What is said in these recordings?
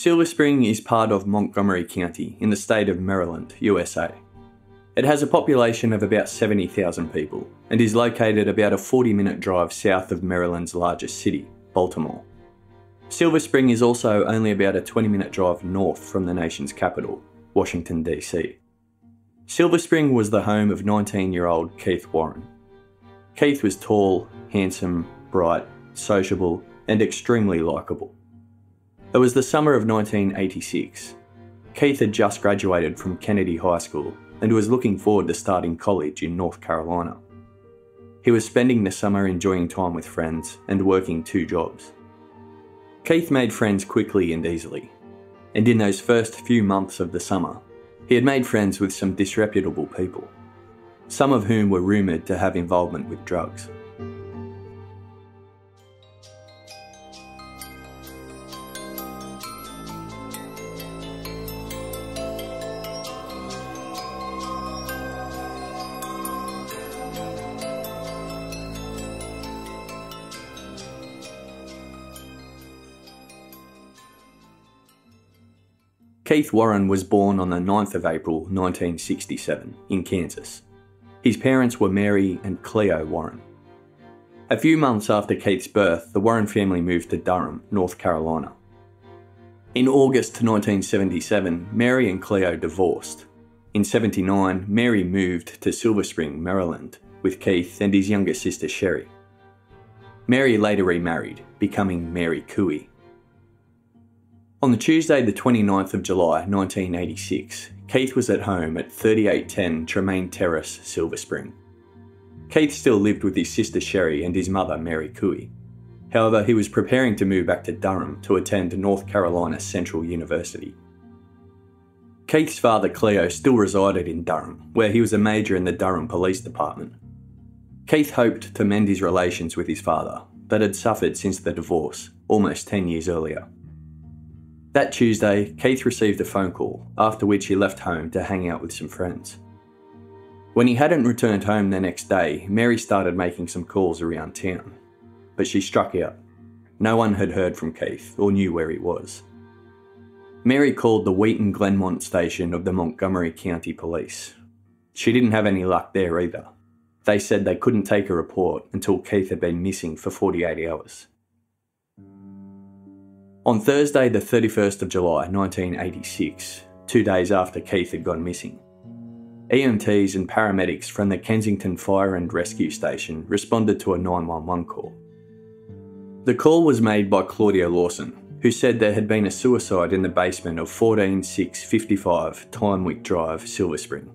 Silver Spring is part of Montgomery County in the state of Maryland, USA. It has a population of about 70,000 people and is located about a 40 minute drive south of Maryland's largest city, Baltimore. Silver Spring is also only about a 20 minute drive north from the nation's capital, Washington, D.C. Silver Spring was the home of 19 year old Keith Warren. Keith was tall, handsome, bright, sociable, and extremely likeable. It was the summer of 1986. Keith had just graduated from Kennedy High School and was looking forward to starting college in North Carolina. He was spending the summer enjoying time with friends and working two jobs. Keith made friends quickly and easily, and in those first few months of the summer, he had made friends with some disreputable people, some of whom were rumoured to have involvement with drugs. Keith Warren was born on the 9th of April 1967 in Kansas. His parents were Mary and Cleo Warren. A few months after Keith's birth, the Warren family moved to Durham, North Carolina. In August 1977, Mary and Cleo divorced. In 79, Mary moved to Silver Spring, Maryland, with Keith and his younger sister Sherry. Mary later remarried, becoming Mary Cooey. On the Tuesday, the 29th of July 1986, Keith was at home at 3810 Tremaine Terrace, Silver Spring. Keith still lived with his sister Sherry and his mother Mary Cooey. However, he was preparing to move back to Durham to attend North Carolina Central University. Keith's father Cleo still resided in Durham, where he was a major in the Durham Police Department. Keith hoped to mend his relations with his father, that had suffered since the divorce, almost 10 years earlier. That Tuesday, Keith received a phone call, after which he left home to hang out with some friends. When he hadn't returned home the next day, Mary started making some calls around town, but she struck out. No one had heard from Keith or knew where he was. Mary called the Wheaton Glenmont station of the Montgomery County Police. She didn't have any luck there either. They said they couldn't take a report until Keith had been missing for 48 hours. On Thursday, the 31st of July 1986, two days after Keith had gone missing, EMTs and paramedics from the Kensington Fire and Rescue Station responded to a 911 call. The call was made by Claudia Lawson, who said there had been a suicide in the basement of 14655 Tynewick Drive, Silver Spring.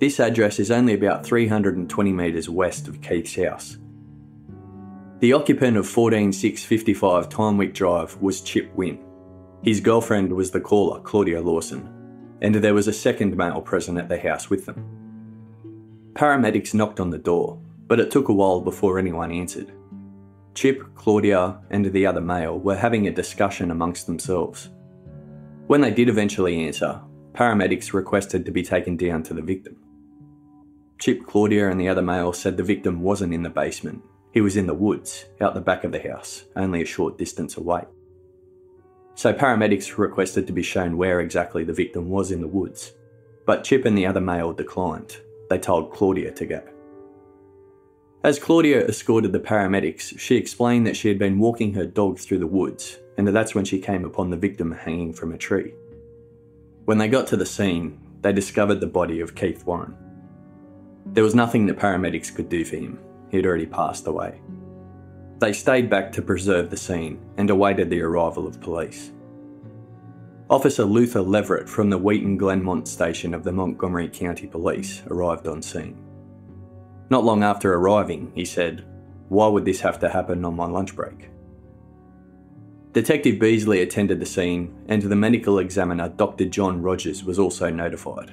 This address is only about 320 metres west of Keith's house the occupant of 14655 Tynewick Drive was Chip Wynn. His girlfriend was the caller, Claudia Lawson, and there was a second male present at the house with them. Paramedics knocked on the door, but it took a while before anyone answered. Chip, Claudia, and the other male were having a discussion amongst themselves. When they did eventually answer, paramedics requested to be taken down to the victim. Chip, Claudia, and the other male said the victim wasn't in the basement he was in the woods, out the back of the house, only a short distance away. So paramedics requested to be shown where exactly the victim was in the woods, but Chip and the other male declined. They told Claudia to go. As Claudia escorted the paramedics, she explained that she had been walking her dog through the woods, and that that's when she came upon the victim hanging from a tree. When they got to the scene, they discovered the body of Keith Warren. There was nothing the paramedics could do for him, he had already passed away. They stayed back to preserve the scene and awaited the arrival of police. Officer Luther Leverett from the Wheaton Glenmont station of the Montgomery County Police arrived on scene. Not long after arriving, he said, Why would this have to happen on my lunch break? Detective Beasley attended the scene, and the medical examiner Dr. John Rogers was also notified.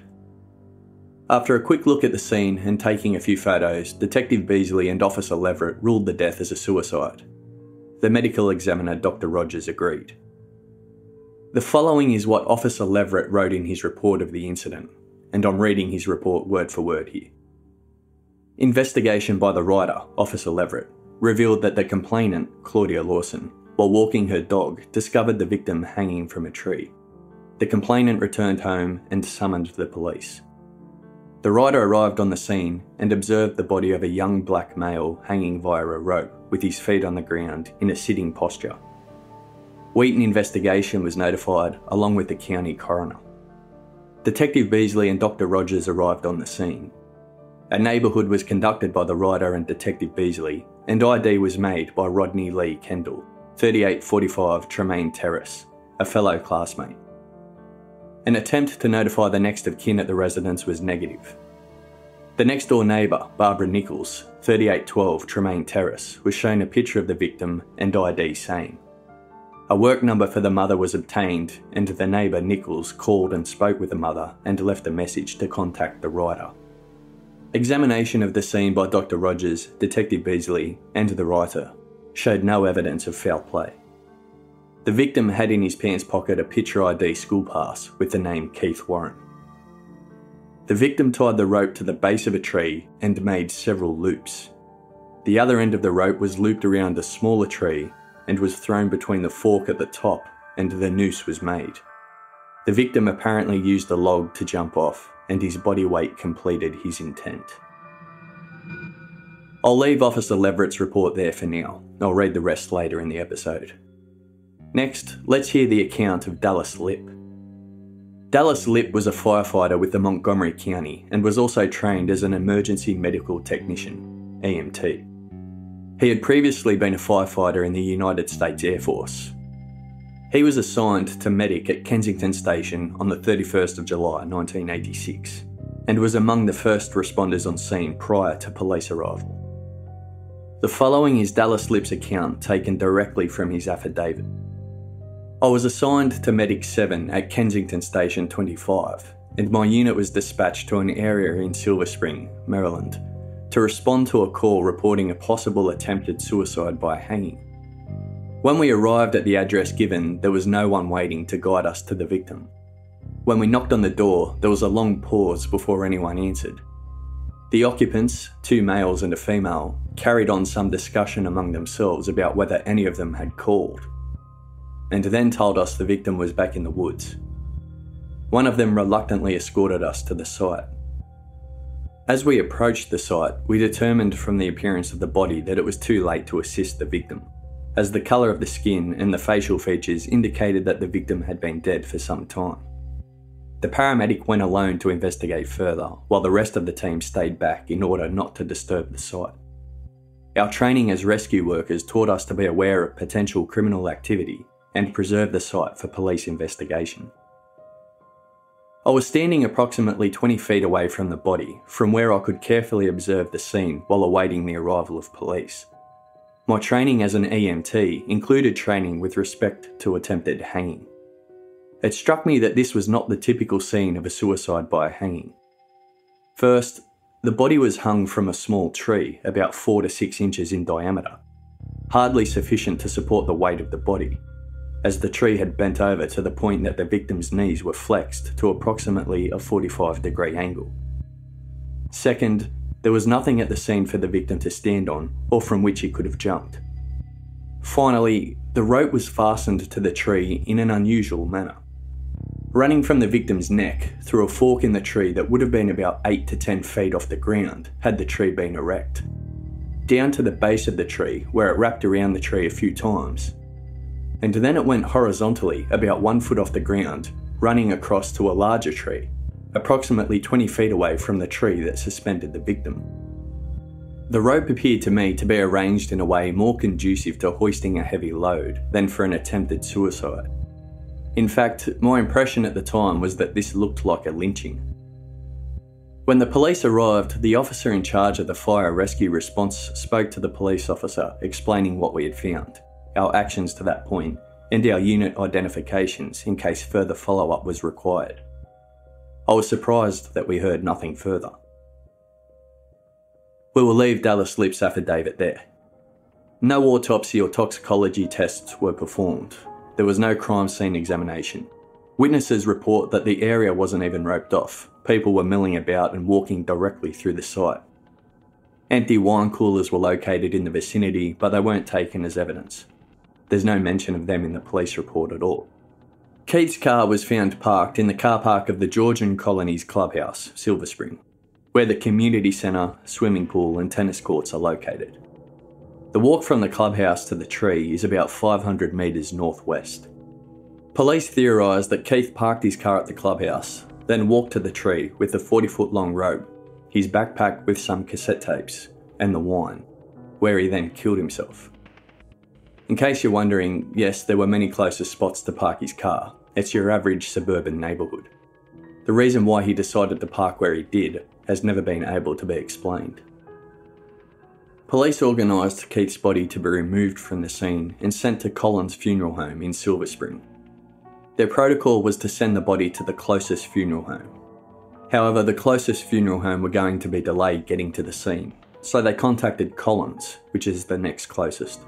After a quick look at the scene and taking a few photos, Detective Beasley and Officer Leverett ruled the death as a suicide. The medical examiner, Dr. Rogers, agreed. The following is what Officer Leverett wrote in his report of the incident, and I'm reading his report word for word here. Investigation by the writer, Officer Leverett, revealed that the complainant, Claudia Lawson, while walking her dog, discovered the victim hanging from a tree. The complainant returned home and summoned the police. The writer arrived on the scene and observed the body of a young black male hanging via a rope with his feet on the ground in a sitting posture. Wheaton investigation was notified along with the county coroner. Detective Beasley and Dr. Rogers arrived on the scene. A neighbourhood was conducted by the writer and Detective Beasley, and ID was made by Rodney Lee Kendall, 3845 Tremaine Terrace, a fellow classmate. An attempt to notify the next of kin at the residence was negative. The next door neighbour, Barbara Nichols, 3812 Tremaine Terrace, was shown a picture of the victim and ID same. A work number for the mother was obtained, and the neighbour Nichols called and spoke with the mother and left a message to contact the writer. Examination of the scene by Dr. Rogers, Detective Beasley, and the writer showed no evidence of foul play. The victim had in his pants pocket a picture ID school pass with the name Keith Warren. The victim tied the rope to the base of a tree and made several loops. The other end of the rope was looped around a smaller tree and was thrown between the fork at the top and the noose was made. The victim apparently used the log to jump off, and his body weight completed his intent. I'll leave Officer Leverett's report there for now. I'll read the rest later in the episode. Next, let's hear the account of Dallas Lipp. Dallas Lipp was a firefighter with the Montgomery County and was also trained as an emergency medical technician, EMT. He had previously been a firefighter in the United States Air Force. He was assigned to medic at Kensington Station on the 31st of July 1986 and was among the first responders on scene prior to police arrival. The following is Dallas Lipp's account taken directly from his affidavit. I was assigned to Medic 7 at Kensington Station 25, and my unit was dispatched to an area in Silver Spring, Maryland, to respond to a call reporting a possible attempted suicide by hanging. When we arrived at the address given, there was no one waiting to guide us to the victim. When we knocked on the door, there was a long pause before anyone answered. The occupants, two males and a female, carried on some discussion among themselves about whether any of them had called and then told us the victim was back in the woods. One of them reluctantly escorted us to the site. As we approached the site, we determined from the appearance of the body that it was too late to assist the victim, as the colour of the skin and the facial features indicated that the victim had been dead for some time. The paramedic went alone to investigate further, while the rest of the team stayed back in order not to disturb the site. Our training as rescue workers taught us to be aware of potential criminal activity and preserve the site for police investigation. I was standing approximately 20 feet away from the body, from where I could carefully observe the scene while awaiting the arrival of police. My training as an EMT included training with respect to attempted hanging. It struck me that this was not the typical scene of a suicide by hanging. First, the body was hung from a small tree, about 4 to 6 inches in diameter, hardly sufficient to support the weight of the body, as the tree had bent over to the point that the victim's knees were flexed to approximately a 45 degree angle. Second, there was nothing at the scene for the victim to stand on or from which he could have jumped. Finally, the rope was fastened to the tree in an unusual manner. Running from the victim's neck through a fork in the tree that would have been about 8 to 10 feet off the ground had the tree been erect. Down to the base of the tree, where it wrapped around the tree a few times, and then it went horizontally about one foot off the ground, running across to a larger tree, approximately 20 feet away from the tree that suspended the victim. The rope appeared to me to be arranged in a way more conducive to hoisting a heavy load than for an attempted suicide. In fact, my impression at the time was that this looked like a lynching. When the police arrived, the officer in charge of the fire rescue response spoke to the police officer, explaining what we had found our actions to that point, and our unit identifications in case further follow up was required. I was surprised that we heard nothing further. We will leave Dallas Lipp's affidavit there. No autopsy or toxicology tests were performed. There was no crime scene examination. Witnesses report that the area wasn't even roped off. People were milling about and walking directly through the site. Empty wine coolers were located in the vicinity, but they weren't taken as evidence. There's no mention of them in the police report at all. Keith's car was found parked in the car park of the Georgian Colonies Clubhouse, Silver Spring, where the community centre, swimming pool, and tennis courts are located. The walk from the clubhouse to the tree is about 500 metres northwest. Police theorise that Keith parked his car at the clubhouse, then walked to the tree with the 40 foot long rope, his backpack with some cassette tapes, and the wine, where he then killed himself. In case you're wondering, yes, there were many closer spots to park his car. It's your average suburban neighbourhood. The reason why he decided to park where he did has never been able to be explained. Police organised Keith's body to be removed from the scene and sent to Collins Funeral Home in Silver Spring. Their protocol was to send the body to the closest funeral home. However, the closest funeral home were going to be delayed getting to the scene, so they contacted Collins, which is the next closest.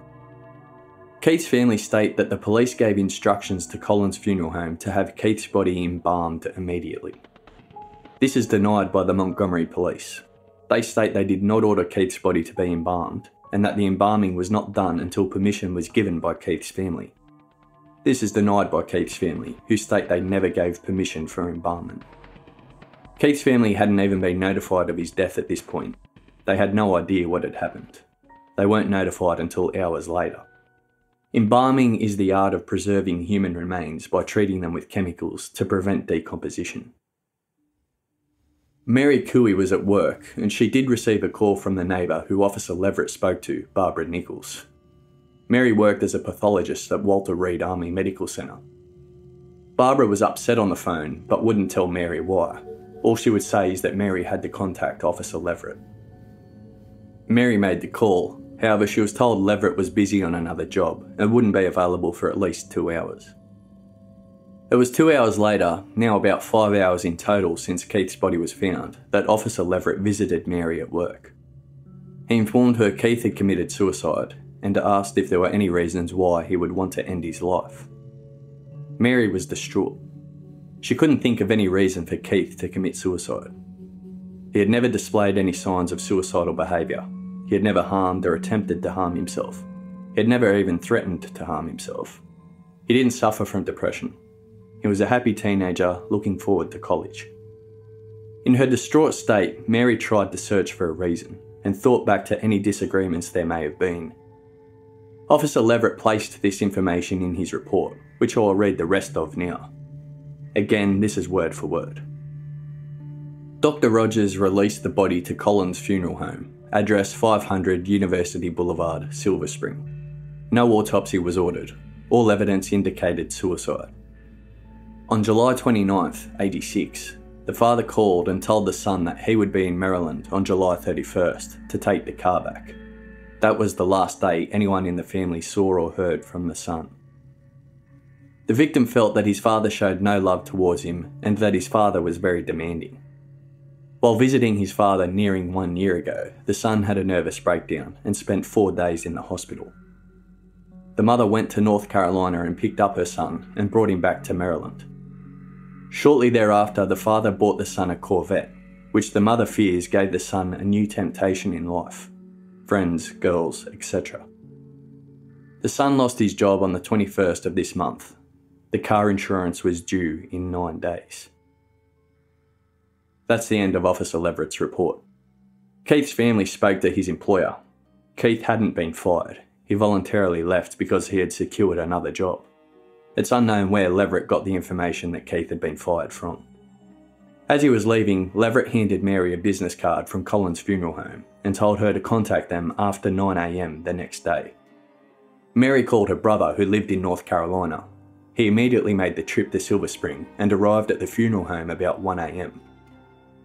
Keith's family state that the police gave instructions to Collins Funeral Home to have Keith's body embalmed immediately. This is denied by the Montgomery police. They state they did not order Keith's body to be embalmed, and that the embalming was not done until permission was given by Keith's family. This is denied by Keith's family, who state they never gave permission for embalmment. Keith's family hadn't even been notified of his death at this point. They had no idea what had happened. They weren't notified until hours later. Embalming is the art of preserving human remains by treating them with chemicals to prevent decomposition. Mary Cooey was at work and she did receive a call from the neighbour who Officer Leverett spoke to, Barbara Nichols. Mary worked as a pathologist at Walter Reed Army Medical Centre. Barbara was upset on the phone but wouldn't tell Mary why. All she would say is that Mary had to contact Officer Leverett. Mary made the call However, she was told Leverett was busy on another job and wouldn't be available for at least two hours. It was two hours later, now about five hours in total since Keith's body was found, that Officer Leverett visited Mary at work. He informed her Keith had committed suicide and asked if there were any reasons why he would want to end his life. Mary was distraught. She couldn't think of any reason for Keith to commit suicide. He had never displayed any signs of suicidal behaviour he had never harmed or attempted to harm himself. He had never even threatened to harm himself. He didn't suffer from depression. He was a happy teenager looking forward to college. In her distraught state, Mary tried to search for a reason and thought back to any disagreements there may have been. Officer Leverett placed this information in his report, which I'll read the rest of now. Again, this is word for word. Dr. Rogers released the body to Collins Funeral Home address 500 University Boulevard, Silver Spring. No autopsy was ordered. All evidence indicated suicide. On July 29, 86, the father called and told the son that he would be in Maryland on July 31st to take the car back. That was the last day anyone in the family saw or heard from the son. The victim felt that his father showed no love towards him and that his father was very demanding. While visiting his father nearing one year ago, the son had a nervous breakdown and spent four days in the hospital. The mother went to North Carolina and picked up her son and brought him back to Maryland. Shortly thereafter, the father bought the son a Corvette, which the mother fears gave the son a new temptation in life friends, girls, etc. The son lost his job on the 21st of this month. The car insurance was due in nine days. That's the end of Officer Leverett's report. Keith's family spoke to his employer. Keith hadn't been fired. He voluntarily left because he had secured another job. It's unknown where Leverett got the information that Keith had been fired from. As he was leaving, Leverett handed Mary a business card from Collins Funeral Home and told her to contact them after 9am the next day. Mary called her brother, who lived in North Carolina. He immediately made the trip to Silver Spring and arrived at the funeral home about 1am.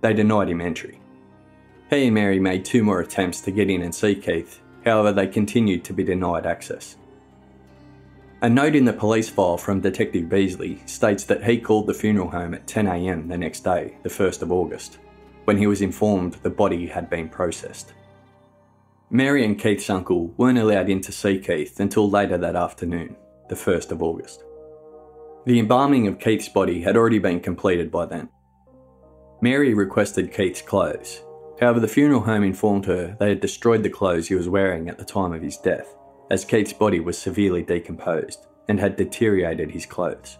They denied him entry. He and Mary made two more attempts to get in and see Keith, however, they continued to be denied access. A note in the police file from Detective Beasley states that he called the funeral home at 10am the next day, the 1st of August, when he was informed the body had been processed. Mary and Keith's uncle weren't allowed in to see Keith until later that afternoon, the 1st of August. The embalming of Keith's body had already been completed by then, Mary requested Keith's clothes. However, the funeral home informed her they had destroyed the clothes he was wearing at the time of his death, as Keith's body was severely decomposed and had deteriorated his clothes.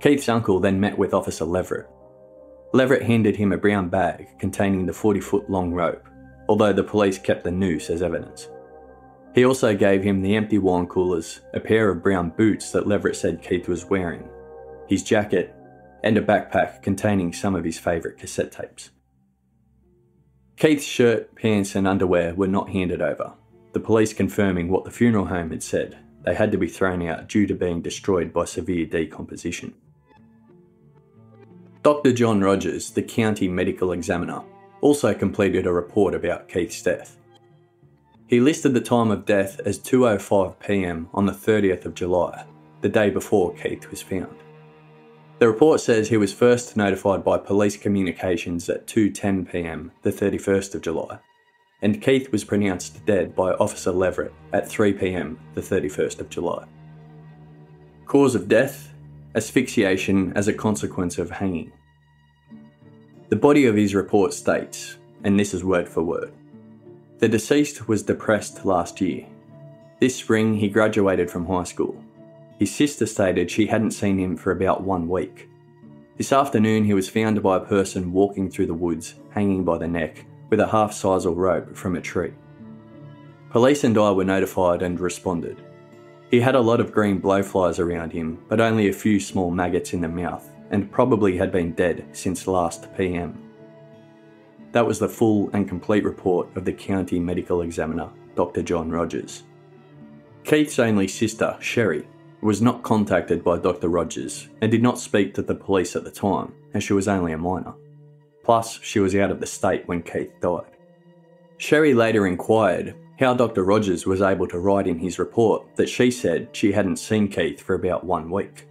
Keith's uncle then met with Officer Leverett. Leverett handed him a brown bag containing the 40 foot long rope, although the police kept the noose as evidence. He also gave him the empty wine coolers, a pair of brown boots that Leverett said Keith was wearing, his jacket, and a backpack containing some of his favourite cassette tapes. Keith's shirt, pants, and underwear were not handed over, the police confirming what the funeral home had said they had to be thrown out due to being destroyed by severe decomposition. Dr. John Rogers, the county medical examiner, also completed a report about Keith's death. He listed the time of death as 2:05 p.m. on the 30th of July, the day before Keith was found. The report says he was first notified by police communications at 2:10 p.m. the 31st of July, and Keith was pronounced dead by Officer Leverett at 3 pm the 31st of July. Cause of death asphyxiation as a consequence of hanging. The body of his report states, and this is word for word the deceased was depressed last year. This spring, he graduated from high school. His sister stated she hadn't seen him for about one week. This afternoon, he was found by a person walking through the woods, hanging by the neck, with a half sisal rope from a tree. Police and I were notified and responded. He had a lot of green blowflies around him, but only a few small maggots in the mouth, and probably had been dead since last PM. That was the full and complete report of the county medical examiner, Dr. John Rogers. Keith's only sister, Sherry, was not contacted by Dr. Rogers and did not speak to the police at the time, as she was only a minor. Plus, she was out of the state when Keith died. Sherry later inquired how Dr. Rogers was able to write in his report that she said she hadn't seen Keith for about one week,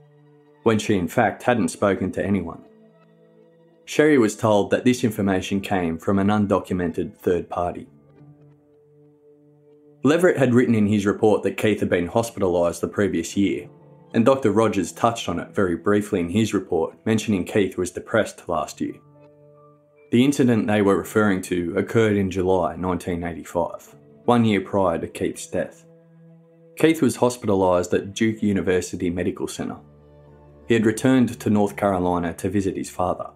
when she in fact hadn't spoken to anyone. Sherry was told that this information came from an undocumented third party. Leverett had written in his report that Keith had been hospitalised the previous year, and Dr. Rogers touched on it very briefly in his report, mentioning Keith was depressed last year. The incident they were referring to occurred in July 1985, one year prior to Keith's death. Keith was hospitalised at Duke University Medical Center. He had returned to North Carolina to visit his father.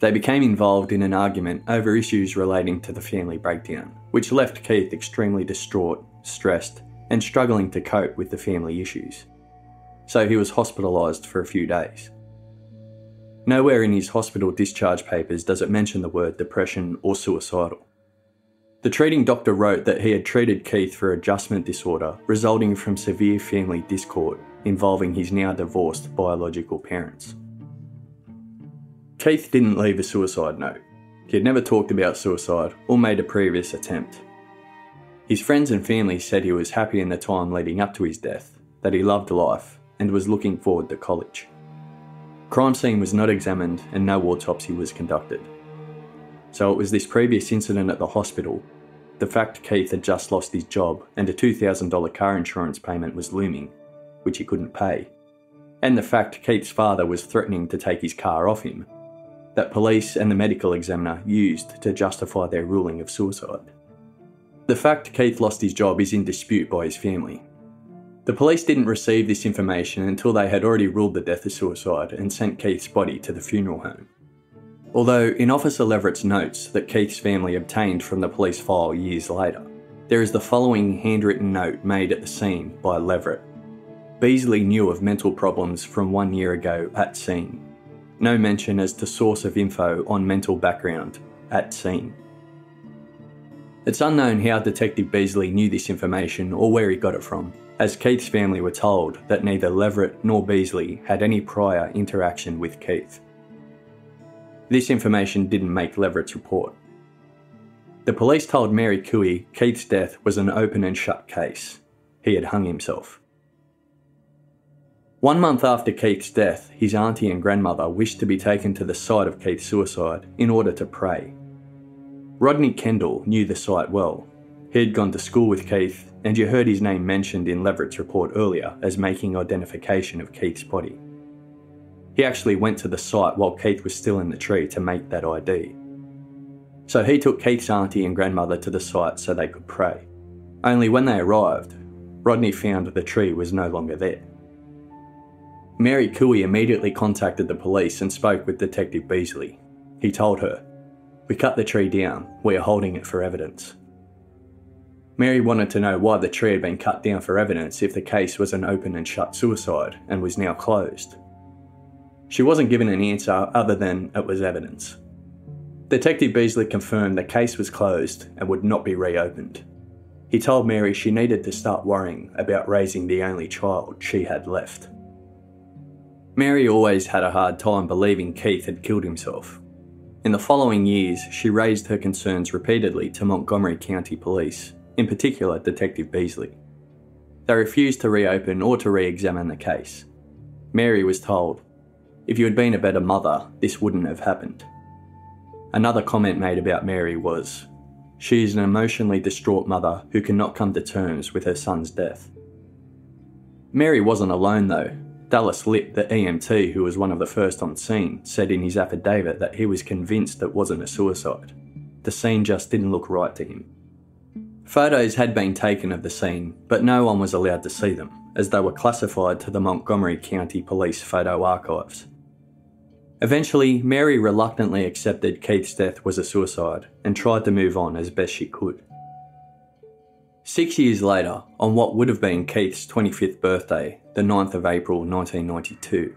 They became involved in an argument over issues relating to the family breakdown, which left Keith extremely distraught, stressed, and struggling to cope with the family issues. So he was hospitalised for a few days. Nowhere in his hospital discharge papers does it mention the word depression or suicidal. The treating doctor wrote that he had treated Keith for adjustment disorder resulting from severe family discord involving his now divorced biological parents. Keith didn't leave a suicide note. He had never talked about suicide or made a previous attempt. His friends and family said he was happy in the time leading up to his death, that he loved life, and was looking forward to college. Crime scene was not examined and no autopsy was conducted. So it was this previous incident at the hospital, the fact Keith had just lost his job and a $2,000 car insurance payment was looming, which he couldn't pay, and the fact Keith's father was threatening to take his car off him, that police and the medical examiner used to justify their ruling of suicide. The fact Keith lost his job is in dispute by his family, the police didn't receive this information until they had already ruled the death a suicide and sent Keith's body to the funeral home. Although, in Officer Leverett's notes that Keith's family obtained from the police file years later, there is the following handwritten note made at the scene by Leverett. Beasley knew of mental problems from one year ago at scene. No mention as to source of info on mental background at scene. It's unknown how Detective Beasley knew this information or where he got it from, as Keith's family were told that neither Leverett nor Beasley had any prior interaction with Keith. This information didn't make Leverett's report. The police told Mary Cooey Keith's death was an open and shut case. He had hung himself. One month after Keith's death, his auntie and grandmother wished to be taken to the site of Keith's suicide in order to pray. Rodney Kendall knew the site well. He had gone to school with Keith and you heard his name mentioned in Leverett's report earlier as making identification of Keith's body. He actually went to the site while Keith was still in the tree to make that ID. So he took Keith's auntie and grandmother to the site so they could pray. Only when they arrived, Rodney found the tree was no longer there. Mary Cooey immediately contacted the police and spoke with Detective Beasley. He told her, We cut the tree down, we are holding it for evidence. Mary wanted to know why the tree had been cut down for evidence if the case was an open and shut suicide and was now closed. She wasn't given an answer other than it was evidence. Detective Beasley confirmed the case was closed and would not be reopened. He told Mary she needed to start worrying about raising the only child she had left. Mary always had a hard time believing Keith had killed himself. In the following years, she raised her concerns repeatedly to Montgomery County Police in particular Detective Beasley. They refused to reopen or to re examine the case. Mary was told, If you had been a better mother, this wouldn't have happened. Another comment made about Mary was, She is an emotionally distraught mother who cannot come to terms with her son's death. Mary wasn't alone though. Dallas Lipp, the EMT who was one of the first on scene, said in his affidavit that he was convinced it wasn't a suicide. The scene just didn't look right to him. Photos had been taken of the scene, but no one was allowed to see them, as they were classified to the Montgomery County Police photo archives. Eventually, Mary reluctantly accepted Keith's death was a suicide and tried to move on as best she could. Six years later, on what would have been Keith's 25th birthday, the 9th of April 1992,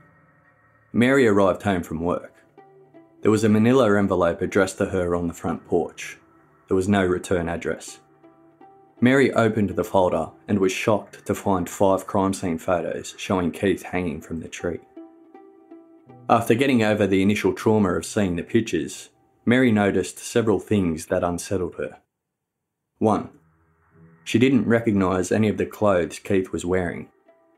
Mary arrived home from work. There was a manila envelope addressed to her on the front porch. There was no return address. Mary opened the folder and was shocked to find five crime scene photos showing Keith hanging from the tree. After getting over the initial trauma of seeing the pictures, Mary noticed several things that unsettled her. 1. She didn't recognise any of the clothes Keith was wearing.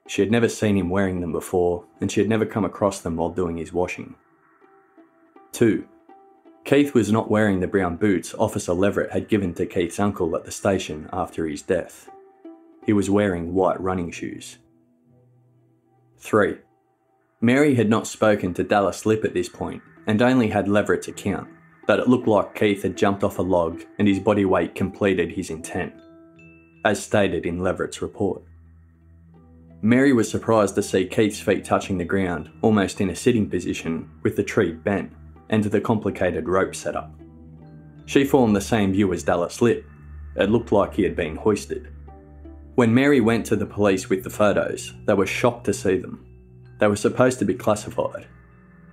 She had never seen him wearing them before, and she had never come across them while doing his washing. 2. Keith was not wearing the brown boots Officer Leverett had given to Keith's uncle at the station after his death. He was wearing white running shoes. 3. Mary had not spoken to Dallas Lipp at this point and only had Leverett's account, but it looked like Keith had jumped off a log and his body weight completed his intent, as stated in Leverett's report. Mary was surprised to see Keith's feet touching the ground, almost in a sitting position, with the tree bent and the complicated rope setup. She formed the same view as Dallas Lipp. It looked like he had been hoisted. When Mary went to the police with the photos, they were shocked to see them. They were supposed to be classified.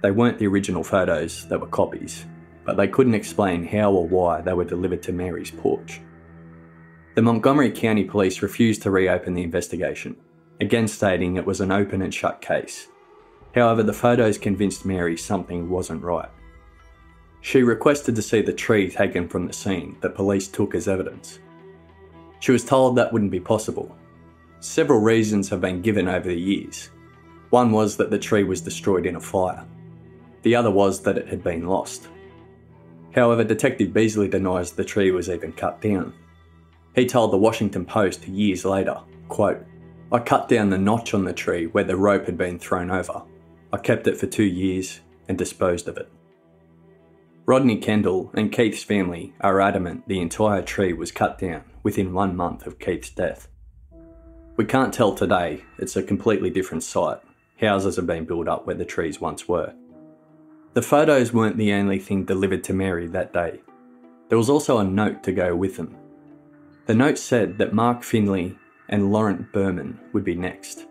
They weren't the original photos, they were copies, but they couldn't explain how or why they were delivered to Mary's porch. The Montgomery County Police refused to reopen the investigation, again stating it was an open and shut case. However, the photos convinced Mary something wasn't right. She requested to see the tree taken from the scene that police took as evidence. She was told that wouldn't be possible. Several reasons have been given over the years. One was that the tree was destroyed in a fire. The other was that it had been lost. However, Detective Beasley denies the tree was even cut down. He told the Washington Post years later, quote, I cut down the notch on the tree where the rope had been thrown over. I kept it for two years and disposed of it. Rodney Kendall and Keith's family are adamant the entire tree was cut down within one month of Keith's death. We can't tell today, it's a completely different site. Houses have been built up where the trees once were. The photos weren't the only thing delivered to Mary that day. There was also a note to go with them. The note said that Mark Findley and Laurent Berman would be next.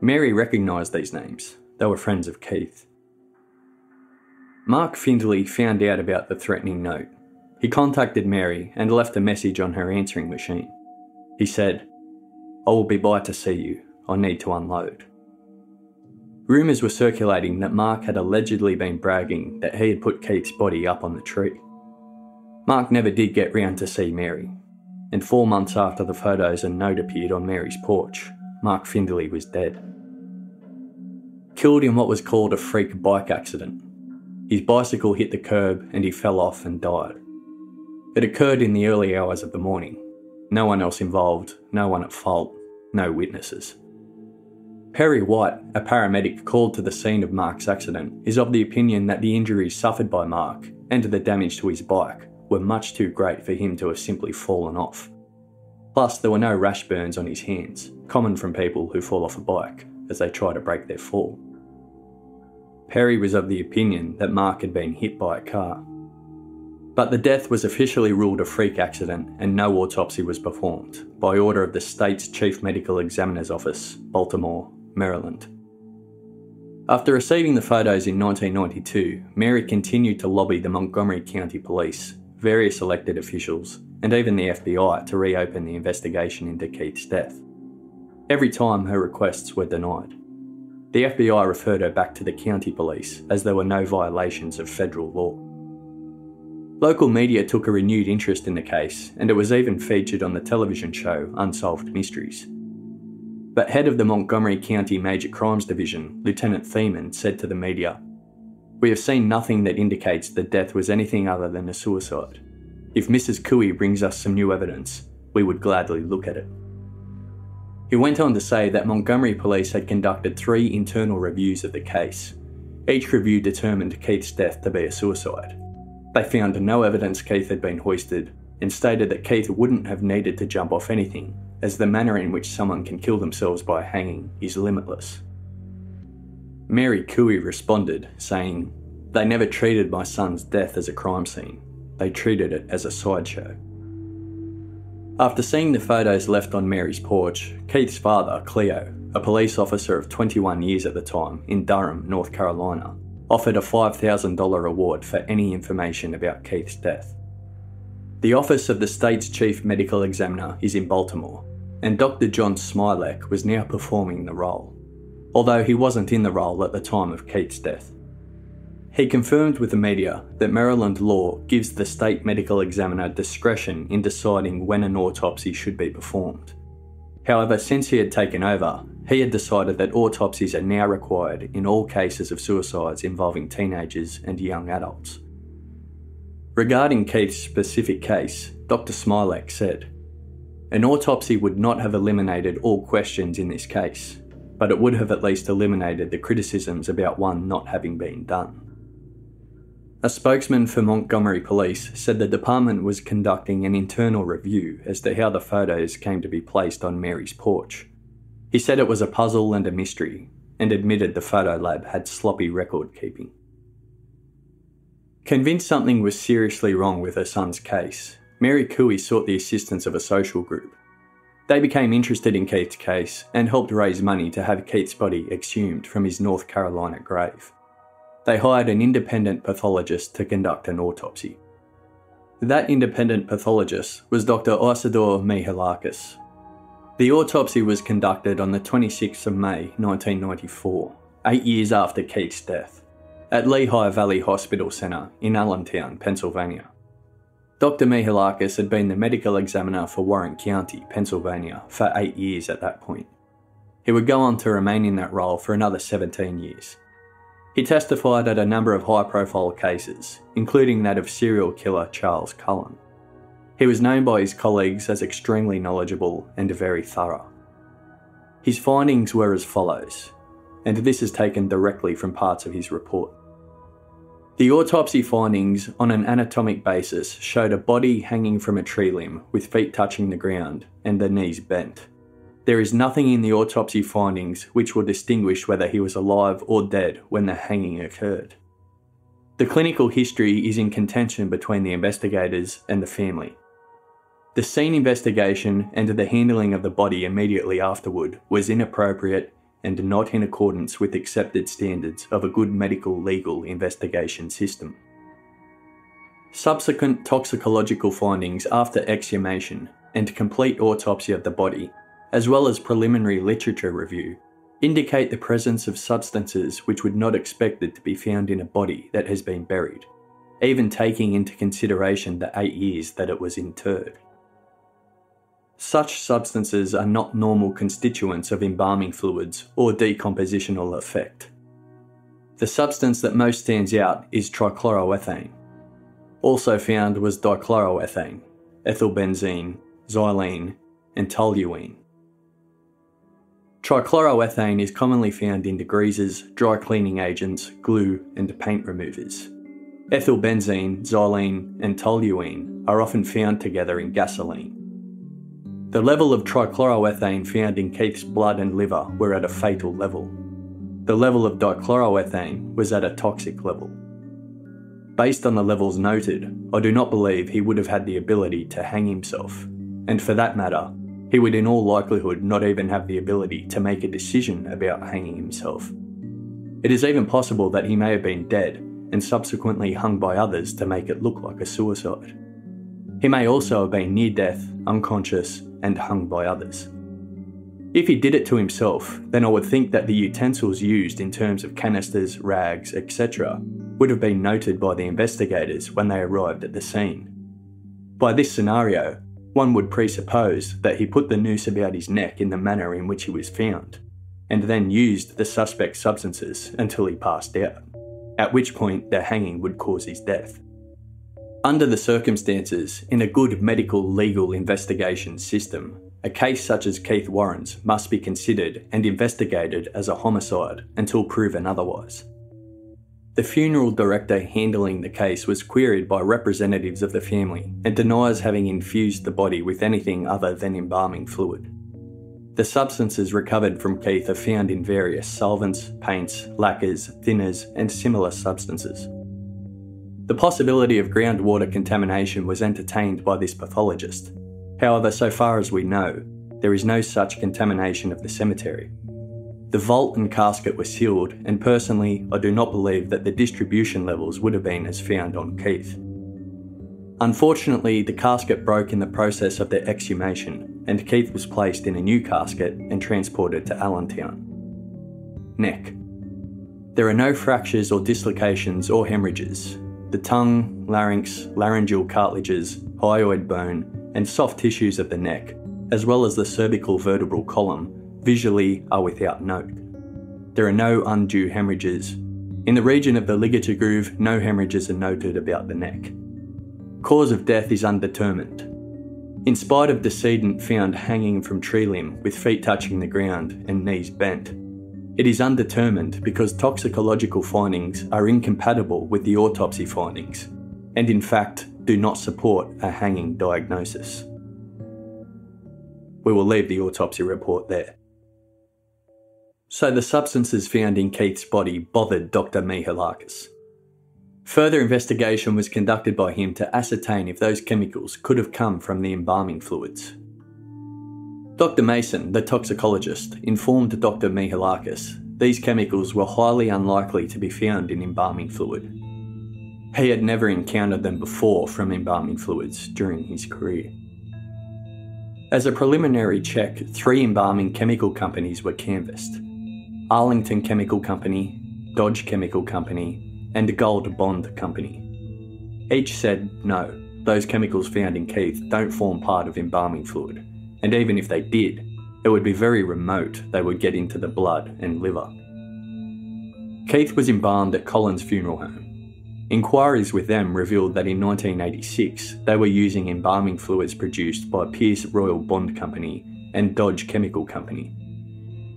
Mary recognised these names, they were friends of Keith. Mark Findley found out about the threatening note. He contacted Mary and left a message on her answering machine. He said, I will be by to see you. I need to unload. Rumours were circulating that Mark had allegedly been bragging that he had put Keith's body up on the tree. Mark never did get round to see Mary, and four months after the photos and note appeared on Mary's porch, Mark Findley was dead. Killed in what was called a freak bike accident, his bicycle hit the curb and he fell off and died. It occurred in the early hours of the morning. No one else involved, no one at fault, no witnesses. Perry White, a paramedic called to the scene of Mark's accident, is of the opinion that the injuries suffered by Mark and the damage to his bike were much too great for him to have simply fallen off. Plus, there were no rash burns on his hands, common from people who fall off a bike as they try to break their fall. Perry was of the opinion that Mark had been hit by a car. But the death was officially ruled a freak accident and no autopsy was performed by order of the state's Chief Medical Examiner's Office, Baltimore, Maryland. After receiving the photos in 1992, Mary continued to lobby the Montgomery County Police, various elected officials, and even the FBI to reopen the investigation into Keith's death. Every time her requests were denied. The FBI referred her back to the county police as there were no violations of federal law. Local media took a renewed interest in the case, and it was even featured on the television show Unsolved Mysteries. But head of the Montgomery County Major Crimes Division, Lieutenant Thiemann, said to the media, We have seen nothing that indicates the death was anything other than a suicide. If Mrs. Cooey brings us some new evidence, we would gladly look at it. He went on to say that Montgomery police had conducted three internal reviews of the case. Each review determined Keith's death to be a suicide. They found no evidence Keith had been hoisted and stated that Keith wouldn't have needed to jump off anything, as the manner in which someone can kill themselves by hanging is limitless. Mary Cooey responded, saying, They never treated my son's death as a crime scene, they treated it as a sideshow. After seeing the photos left on Mary's porch, Keith's father, Cleo, a police officer of 21 years at the time in Durham, North Carolina, offered a $5,000 reward for any information about Keith's death. The office of the state's chief medical examiner is in Baltimore, and Dr. John Smialek was now performing the role, although he wasn't in the role at the time of Keith's death. He confirmed with the media that Maryland law gives the state medical examiner discretion in deciding when an autopsy should be performed. However, since he had taken over, he had decided that autopsies are now required in all cases of suicides involving teenagers and young adults. Regarding Keith's specific case, Dr. Smialek said, An autopsy would not have eliminated all questions in this case, but it would have at least eliminated the criticisms about one not having been done. A spokesman for Montgomery Police said the department was conducting an internal review as to how the photos came to be placed on Mary's porch. He said it was a puzzle and a mystery, and admitted the photo lab had sloppy record keeping. Convinced something was seriously wrong with her son's case, Mary Cooey sought the assistance of a social group. They became interested in Keith's case and helped raise money to have Keith's body exhumed from his North Carolina grave they hired an independent pathologist to conduct an autopsy. That independent pathologist was Dr. Isidore Mihalakis. The autopsy was conducted on the 26th of May 1994, eight years after Keith's death, at Lehigh Valley Hospital Center in Allentown, Pennsylvania. Dr. Mihalakis had been the medical examiner for Warren County, Pennsylvania, for eight years at that point. He would go on to remain in that role for another 17 years. He testified at a number of high profile cases, including that of serial killer Charles Cullen. He was known by his colleagues as extremely knowledgeable and very thorough. His findings were as follows, and this is taken directly from parts of his report. The autopsy findings on an anatomic basis showed a body hanging from a tree limb with feet touching the ground and the knees bent. There is nothing in the autopsy findings which will distinguish whether he was alive or dead when the hanging occurred. The clinical history is in contention between the investigators and the family. The scene investigation and the handling of the body immediately afterward was inappropriate and not in accordance with accepted standards of a good medical legal investigation system. Subsequent toxicological findings after exhumation and complete autopsy of the body as well as preliminary literature review, indicate the presence of substances which would not expected to be found in a body that has been buried, even taking into consideration the eight years that it was interred. Such substances are not normal constituents of embalming fluids or decompositional effect. The substance that most stands out is trichloroethane. Also found was dichloroethane, ethylbenzene, xylene, and toluene. Trichloroethane is commonly found in degreasers, dry cleaning agents, glue, and paint removers. Ethylbenzene, xylene, and toluene are often found together in gasoline. The level of trichloroethane found in Keith's blood and liver were at a fatal level. The level of dichloroethane was at a toxic level. Based on the levels noted, I do not believe he would have had the ability to hang himself, and for that matter, he would in all likelihood not even have the ability to make a decision about hanging himself. It is even possible that he may have been dead and subsequently hung by others to make it look like a suicide. He may also have been near death, unconscious, and hung by others. If he did it to himself, then I would think that the utensils used in terms of canisters, rags, etc., would have been noted by the investigators when they arrived at the scene. By this scenario, one would presuppose that he put the noose about his neck in the manner in which he was found, and then used the suspect's substances until he passed out, at which point the hanging would cause his death. Under the circumstances, in a good medical legal investigation system, a case such as Keith Warren's must be considered and investigated as a homicide until proven otherwise. The funeral director handling the case was queried by representatives of the family and denies having infused the body with anything other than embalming fluid. The substances recovered from Keith are found in various solvents, paints, lacquers, thinners, and similar substances. The possibility of groundwater contamination was entertained by this pathologist. However, so far as we know, there is no such contamination of the cemetery. The vault and casket were sealed, and personally, I do not believe that the distribution levels would have been as found on Keith. Unfortunately, the casket broke in the process of the exhumation, and Keith was placed in a new casket and transported to Allentown. Neck. There are no fractures or dislocations or hemorrhages. The tongue, larynx, laryngeal cartilages, hyoid bone, and soft tissues of the neck, as well as the cervical vertebral column, visually are without note. There are no undue hemorrhages. In the region of the ligature groove, no hemorrhages are noted about the neck. Cause of death is undetermined. In spite of decedent found hanging from tree limb with feet touching the ground and knees bent, it is undetermined because toxicological findings are incompatible with the autopsy findings, and in fact do not support a hanging diagnosis. We will leave the autopsy report there. So the substances found in Keith's body bothered Dr. Mihalakis. Further investigation was conducted by him to ascertain if those chemicals could have come from the embalming fluids. Dr. Mason, the toxicologist, informed Dr. Mihalakis these chemicals were highly unlikely to be found in embalming fluid. He had never encountered them before from embalming fluids during his career. As a preliminary check, three embalming chemical companies were canvassed Arlington Chemical Company, Dodge Chemical Company, and Gold Bond Company. Each said no, those chemicals found in Keith don't form part of embalming fluid, and even if they did, it would be very remote they would get into the blood and liver. Keith was embalmed at Collins Funeral Home. Inquiries with them revealed that in 1986 they were using embalming fluids produced by Pierce Royal Bond Company and Dodge Chemical Company.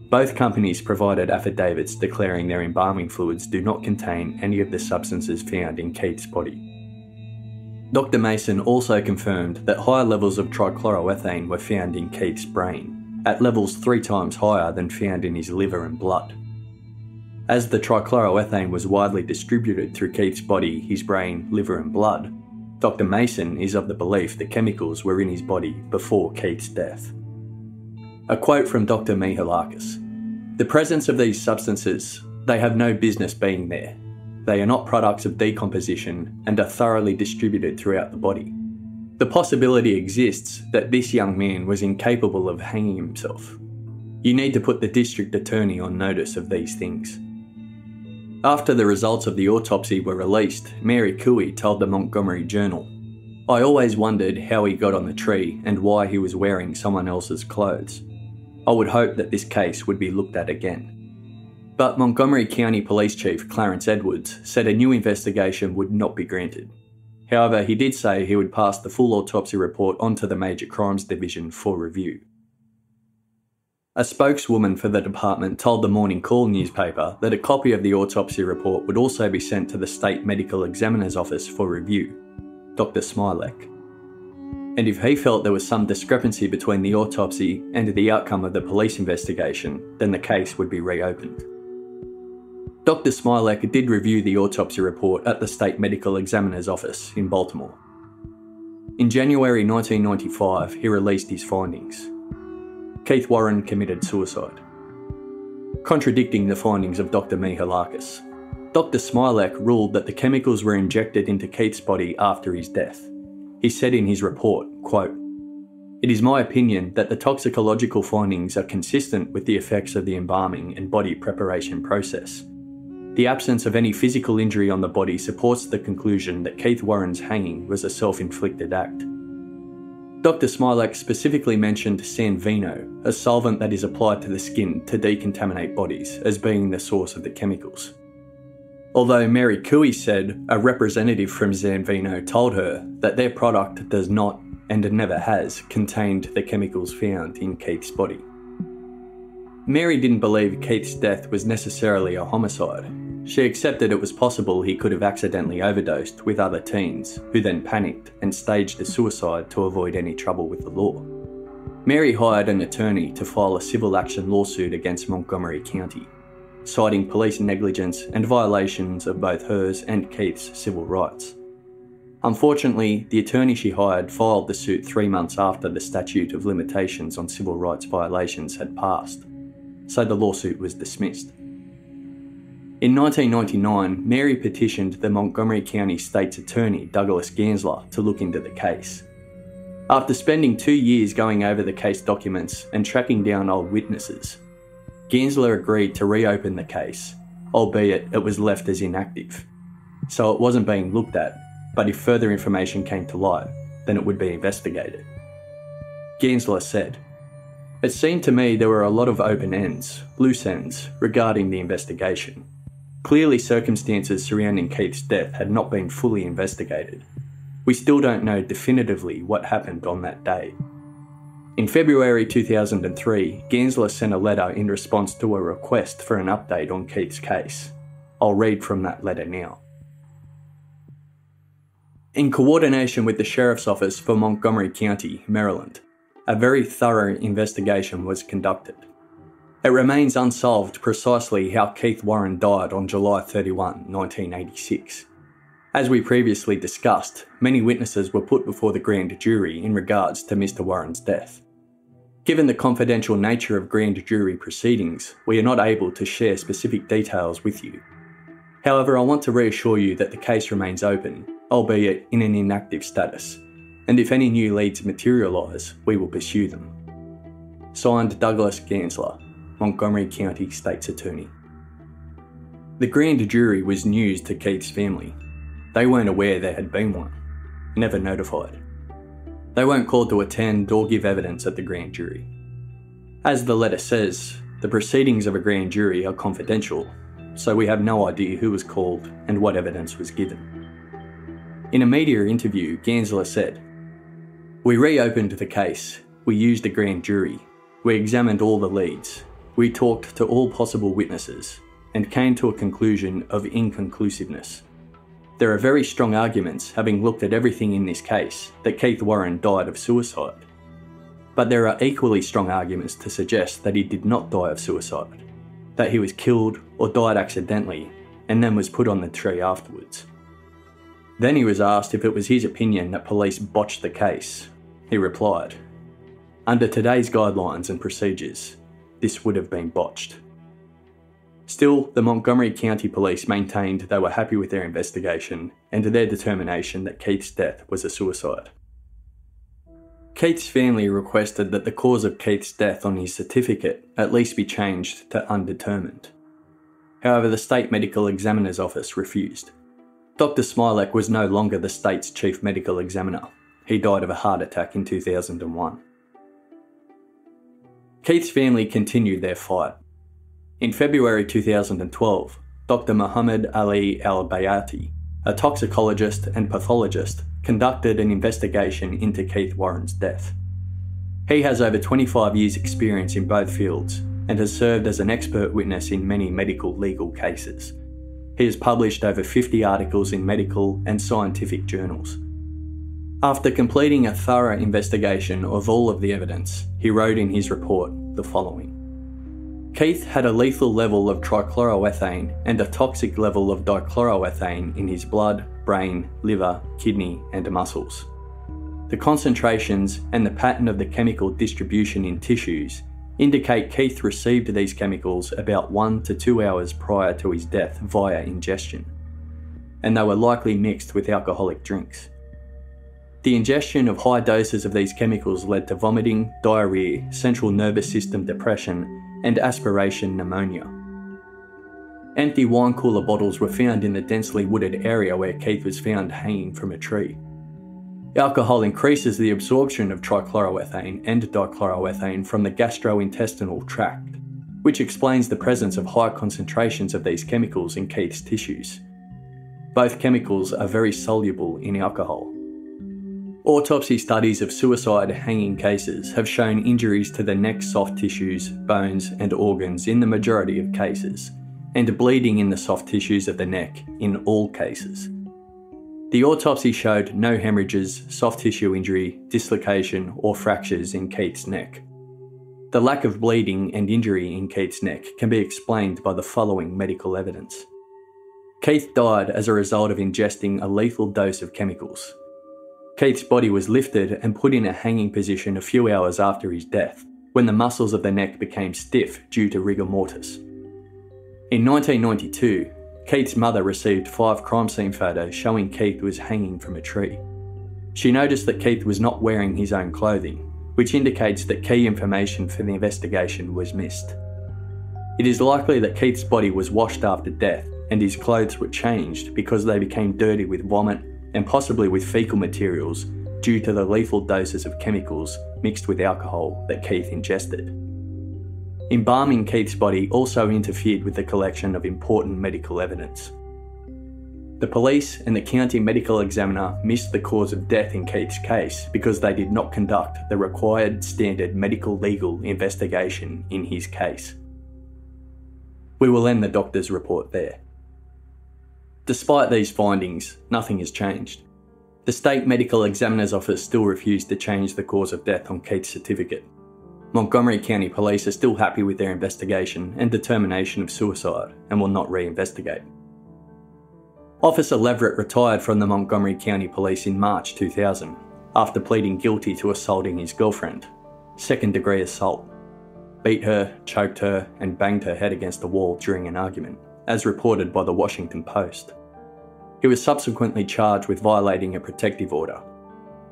Both companies provided affidavits declaring their embalming fluids do not contain any of the substances found in Keith's body. Dr. Mason also confirmed that higher levels of trichloroethane were found in Keith's brain, at levels three times higher than found in his liver and blood. As the trichloroethane was widely distributed through Keith's body, his brain, liver, and blood, Dr. Mason is of the belief the chemicals were in his body before Keith's death. A quote from Dr. Mihalakis The presence of these substances, they have no business being there. They are not products of decomposition and are thoroughly distributed throughout the body. The possibility exists that this young man was incapable of hanging himself. You need to put the district attorney on notice of these things. After the results of the autopsy were released, Mary Cooey told the Montgomery Journal I always wondered how he got on the tree and why he was wearing someone else's clothes. I would hope that this case would be looked at again. But Montgomery County Police Chief Clarence Edwards said a new investigation would not be granted. However, he did say he would pass the full autopsy report onto the Major Crimes Division for review. A spokeswoman for the department told the Morning Call newspaper that a copy of the autopsy report would also be sent to the State Medical Examiner's Office for review. Dr. Smialek. and if he felt there was some discrepancy between the autopsy and the outcome of the police investigation, then the case would be reopened. Dr. Smialek did review the autopsy report at the State Medical Examiner's Office in Baltimore. In January 1995, he released his findings. Keith Warren committed suicide. Contradicting the findings of Dr. Mihalakis, Dr. Smialek ruled that the chemicals were injected into Keith's body after his death. He said in his report, quote, It is my opinion that the toxicological findings are consistent with the effects of the embalming and body preparation process. The absence of any physical injury on the body supports the conclusion that Keith Warren's hanging was a self inflicted act. Dr. Smialek specifically mentioned Sanvino, a solvent that is applied to the skin to decontaminate bodies, as being the source of the chemicals. Although Mary Cooey said a representative from Sanvino told her that their product does not and never has contained the chemicals found in Keith's body. Mary didn't believe Keith's death was necessarily a homicide. She accepted it was possible he could have accidentally overdosed with other teens, who then panicked and staged a suicide to avoid any trouble with the law. Mary hired an attorney to file a civil action lawsuit against Montgomery County, citing police negligence and violations of both hers and Keith's civil rights. Unfortunately, the attorney she hired filed the suit three months after the statute of limitations on civil rights violations had passed, so the lawsuit was dismissed. In 1999, Mary petitioned the Montgomery County State's Attorney, Douglas Gansler, to look into the case. After spending two years going over the case documents and tracking down old witnesses, Gansler agreed to reopen the case, albeit it was left as inactive. So it wasn't being looked at, but if further information came to light, then it would be investigated. Gansler said, It seemed to me there were a lot of open ends, loose ends, regarding the investigation. Clearly, circumstances surrounding Keith's death had not been fully investigated. We still don't know definitively what happened on that day. In February 2003, Gansler sent a letter in response to a request for an update on Keith's case. I'll read from that letter now. In coordination with the Sheriff's Office for Montgomery County, Maryland, a very thorough investigation was conducted. It remains unsolved precisely how Keith Warren died on July 31, 1986. As we previously discussed, many witnesses were put before the grand jury in regards to Mr. Warren's death. Given the confidential nature of grand jury proceedings, we are not able to share specific details with you. However, I want to reassure you that the case remains open, albeit in an inactive status, and if any new leads materialise, we will pursue them. Signed Douglas Gansler, Montgomery County State's Attorney. The grand jury was news to Keith's family, they weren't aware there had been one, never notified. They weren't called to attend or give evidence at the grand jury. As the letter says, the proceedings of a grand jury are confidential, so we have no idea who was called and what evidence was given. In a media interview, Gansler said, We reopened the case, we used a grand jury, we examined all the leads, we talked to all possible witnesses, and came to a conclusion of inconclusiveness. There are very strong arguments, having looked at everything in this case, that Keith Warren died of suicide. But there are equally strong arguments to suggest that he did not die of suicide, that he was killed or died accidentally and then was put on the tree afterwards. Then he was asked if it was his opinion that police botched the case. He replied, Under today's guidelines and procedures, this would have been botched. Still, the Montgomery County Police maintained they were happy with their investigation and to their determination that Keith's death was a suicide. Keith's family requested that the cause of Keith's death on his certificate at least be changed to undetermined. However, the State Medical Examiner's Office refused. Dr. Smialek was no longer the state's chief medical examiner. He died of a heart attack in 2001. Keith's family continued their fight, in February 2012, Dr. Muhammad Ali Al Bayati, a toxicologist and pathologist, conducted an investigation into Keith Warren's death. He has over 25 years' experience in both fields and has served as an expert witness in many medical legal cases. He has published over 50 articles in medical and scientific journals. After completing a thorough investigation of all of the evidence, he wrote in his report the following Keith had a lethal level of trichloroethane and a toxic level of dichloroethane in his blood, brain, liver, kidney, and muscles. The concentrations and the pattern of the chemical distribution in tissues indicate Keith received these chemicals about one to two hours prior to his death via ingestion, and they were likely mixed with alcoholic drinks. The ingestion of high doses of these chemicals led to vomiting, diarrhea, central nervous system depression, and aspiration pneumonia. Empty wine cooler bottles were found in the densely wooded area where Keith was found hanging from a tree. Alcohol increases the absorption of trichloroethane and dichloroethane from the gastrointestinal tract, which explains the presence of high concentrations of these chemicals in Keith's tissues. Both chemicals are very soluble in alcohol. Autopsy studies of suicide hanging cases have shown injuries to the neck soft tissues, bones, and organs in the majority of cases, and bleeding in the soft tissues of the neck in all cases. The autopsy showed no hemorrhages, soft tissue injury, dislocation, or fractures in Keith's neck. The lack of bleeding and injury in Keith's neck can be explained by the following medical evidence. Keith died as a result of ingesting a lethal dose of chemicals, Keith's body was lifted and put in a hanging position a few hours after his death, when the muscles of the neck became stiff due to rigor mortis. In 1992, Keith's mother received five crime scene photos showing Keith was hanging from a tree. She noticed that Keith was not wearing his own clothing, which indicates that key information for the investigation was missed. It is likely that Keith's body was washed after death and his clothes were changed because they became dirty with vomit and possibly with fecal materials due to the lethal doses of chemicals mixed with alcohol that Keith ingested. Embalming Keith's body also interfered with the collection of important medical evidence. The police and the county medical examiner missed the cause of death in Keith's case because they did not conduct the required standard medical legal investigation in his case. We will end the doctor's report there. Despite these findings, nothing has changed. The State Medical Examiner's Office still refused to change the cause of death on Keith's certificate. Montgomery County Police are still happy with their investigation and determination of suicide and will not re-investigate. Officer Leverett retired from the Montgomery County Police in March 2000 after pleading guilty to assaulting his girlfriend, second degree assault. Beat her, choked her, and banged her head against a wall during an argument as reported by the Washington Post. He was subsequently charged with violating a protective order.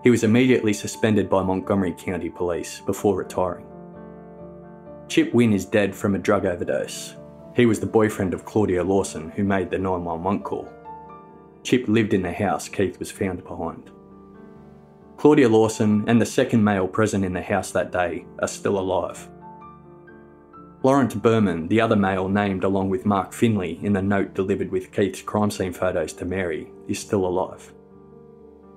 He was immediately suspended by Montgomery County Police before retiring. Chip Wynn is dead from a drug overdose. He was the boyfriend of Claudia Lawson, who made the 911 call. Chip lived in the house Keith was found behind. Claudia Lawson and the second male present in the house that day are still alive. Laurent Berman, the other male named along with Mark Finley in the note delivered with Keith's crime scene photos to Mary, is still alive.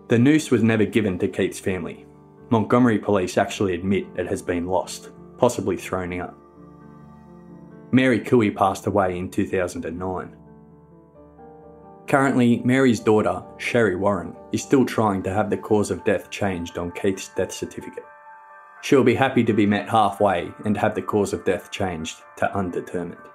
The noose was never given to Keith's family. Montgomery police actually admit it has been lost, possibly thrown out. Mary Cooey passed away in 2009. Currently, Mary's daughter, Sherry Warren, is still trying to have the cause of death changed on Keith's death certificate. She'll be happy to be met halfway and have the cause of death changed to undetermined.